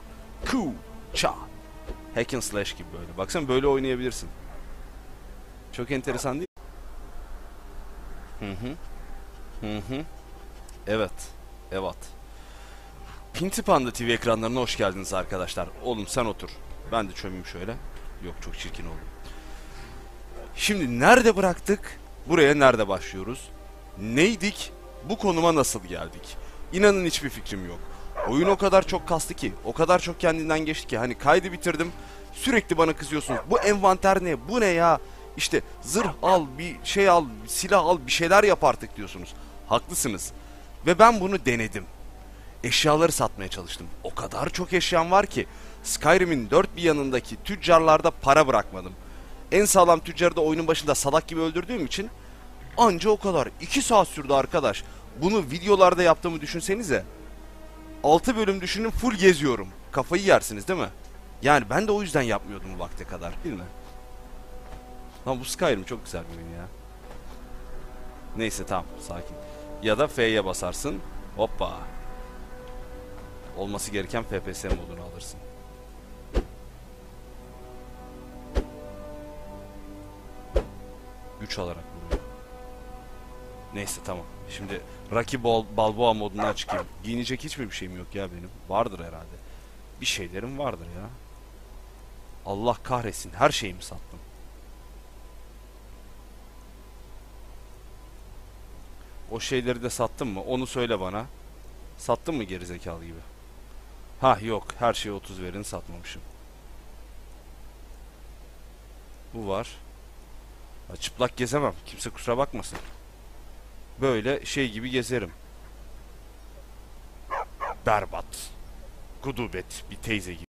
Q, Ça. Hack and slash gibi böyle. Baksana böyle oynayabilirsin. Çok enteresan değil mi? Hı hı. Hı hı. Evet. Evet. Pinti Panda TV ekranlarına hoş geldiniz arkadaşlar. Oğlum sen otur. Ben de çömeyim şöyle. Yok çok çirkin oldu. Şimdi nerede bıraktık? Buraya nerede başlıyoruz? Neydik? Bu konuma nasıl geldik? İnanın hiçbir fikrim yok. Oyun o kadar çok kastı ki, o kadar çok kendinden geçti ki hani kaydı bitirdim. Sürekli bana kızıyorsunuz. Bu envanter ne? Bu ne ya? İşte zırh al, bir şey al, bir silah al, bir şeyler yap artık diyorsunuz. Haklısınız. Ve ben bunu denedim. Eşyaları satmaya çalıştım. O kadar çok eşyam var ki Skyrim'in dört bir yanındaki tüccarlarda para bırakmadım. En sağlam tüccarı da oyunun başında salak gibi öldürdüğüm için anca o kadar. 2 saat sürdü arkadaş. Bunu videolarda yaptığımı düşünsenize. 6 bölüm düşünün full geziyorum. Kafayı yersiniz değil mi? Yani ben de o yüzden yapmıyordum bu vakte kadar değil mi? Lan bu Skyrim çok güzel bir oyun ya. Neyse tamam sakin. Ya da F'ye basarsın. Hoppa. Olması gereken FPS modunu alırsın. Güç alarak vuruyor. Neyse tamam. Şimdi Rocky Bal Balboa modundan çıkayım. Giyinecek hiçbir şeyim yok ya benim. Vardır herhalde. Bir şeylerim vardır ya. Allah kahretsin. Her şeyimi sattım. O şeyleri de sattın mı? Onu söyle bana. Sattın mı gerizekalı gibi? Ha yok. Her şeyi 30 verin satmamışım. Bu var. Çıplak gezemem. Kimse kusura bakmasın. Böyle şey gibi gezerim. Berbat. Gudubet bir teyze gibi.